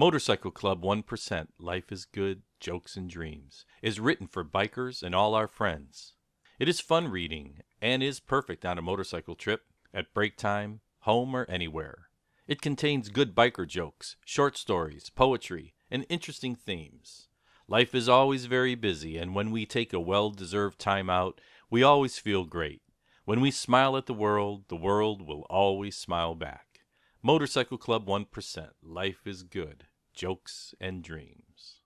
Motorcycle Club 1% Life is Good, Jokes and Dreams is written for bikers and all our friends. It is fun reading and is perfect on a motorcycle trip, at break time, home, or anywhere. It contains good biker jokes, short stories, poetry, and interesting themes. Life is always very busy, and when we take a well deserved time out, we always feel great. When we smile at the world, the world will always smile back. Motorcycle Club 1%. Life is good. Jokes and dreams.